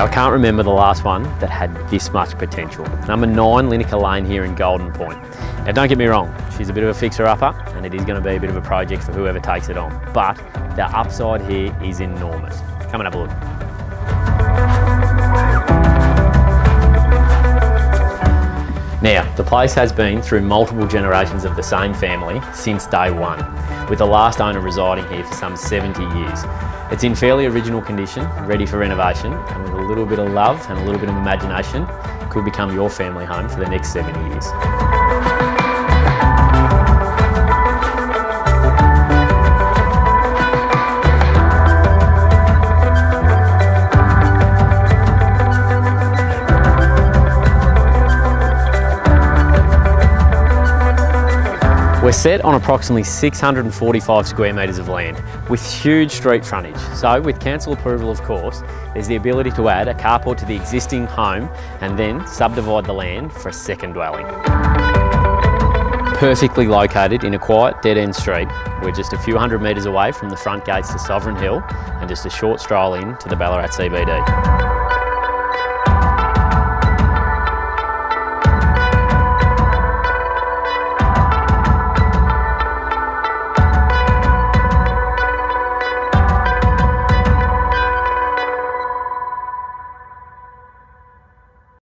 Now, I can't remember the last one that had this much potential. Number nine, Linaker Lane here in Golden Point. Now, don't get me wrong, she's a bit of a fixer-upper, and it is going to be a bit of a project for whoever takes it on. But the upside here is enormous. Come and have a look. Now, the place has been through multiple generations of the same family since day one, with the last owner residing here for some 70 years. It's in fairly original condition, ready for renovation, and with a little bit of love and a little bit of imagination, could become your family home for the next 70 years. We're set on approximately 645 square metres of land with huge street frontage. So with council approval of course, there's the ability to add a carport to the existing home and then subdivide the land for a second dwelling. Perfectly located in a quiet dead end street, we're just a few hundred metres away from the front gates to Sovereign Hill and just a short stroll in to the Ballarat CBD.